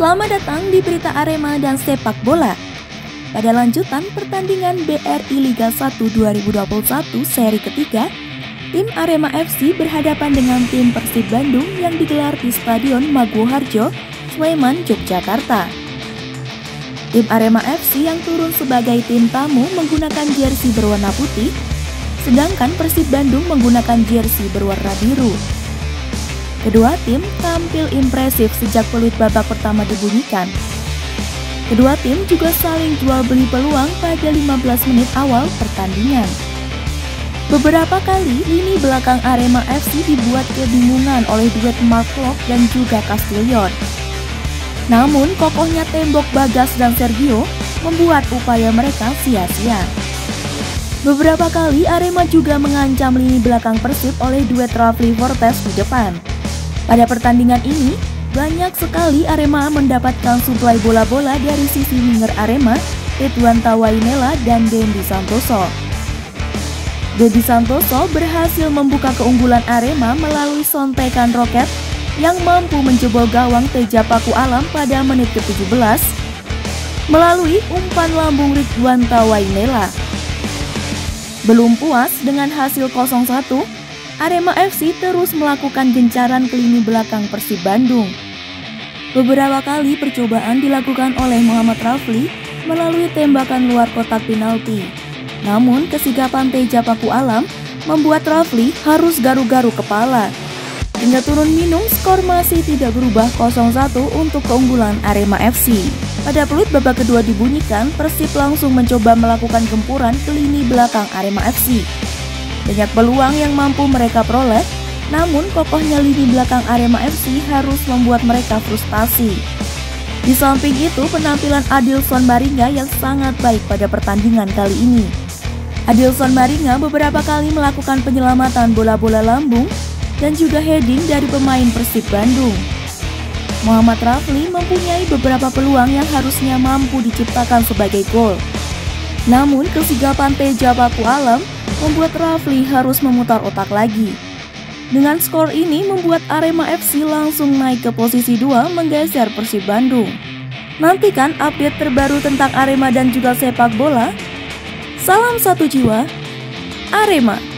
Selamat datang di berita Arema dan sepak bola. Pada lanjutan pertandingan BRI Liga 1 2021 seri ketiga, tim Arema FC berhadapan dengan tim Persib Bandung yang digelar di Stadion Maguwoharjo, Sleman, Yogyakarta. Tim Arema FC yang turun sebagai tim tamu menggunakan jersey berwarna putih, sedangkan Persib Bandung menggunakan jersey berwarna biru. Kedua tim tampil impresif sejak peluit babak pertama dibunyikan. Kedua tim juga saling jual beli peluang pada 15 menit awal pertandingan. Beberapa kali lini belakang Arema FC dibuat kebingungan oleh duet Mark Klok dan juga Castillion. Namun kokohnya tembok Bagas dan Sergio membuat upaya mereka sia-sia. Beberapa kali Arema juga mengancam lini belakang Persib oleh duet Rafli Fortes di depan. Pada pertandingan ini, banyak sekali Arema mendapatkan suplai bola-bola dari sisi winger Arema, Ridwan Tawainela dan Dendi Santoso. Dendi Santoso berhasil membuka keunggulan Arema melalui sontekan roket yang mampu menjebol gawang Teja Paku Alam pada menit ke-17 melalui umpan lambung Ridwan Tawainela. Belum puas dengan hasil 0-1, Arema FC terus melakukan gencaran ke lini belakang Persib Bandung. Beberapa kali percobaan dilakukan oleh Muhammad Rafli melalui tembakan luar kotak penalti. Namun kesigapan Teja Paku Alam membuat Rafli harus garu-garu kepala. Hingga turun minum, skor masih tidak berubah 0-1 untuk keunggulan Arema FC. Pada peluit babak kedua dibunyikan, Persib langsung mencoba melakukan gempuran ke lini belakang Arema FC. Banyak peluang yang mampu mereka peroleh, namun kokohnya lini belakang Arema FC harus membuat mereka frustasi. Di samping itu, penampilan Adilson Maringa yang sangat baik pada pertandingan kali ini. Adilson Maringa beberapa kali melakukan penyelamatan bola-bola lambung dan juga heading dari pemain Persib Bandung. Muhammad Rafli mempunyai beberapa peluang yang harusnya mampu diciptakan sebagai gol. Namun kesigapan Teja Paku Alam membuat Rafli harus memutar otak lagi. Dengan skor ini membuat Arema FC langsung naik ke posisi 2 menggeser Persib Bandung. Nantikan update terbaru tentang Arema dan juga sepak bola. Salam satu jiwa, Arema.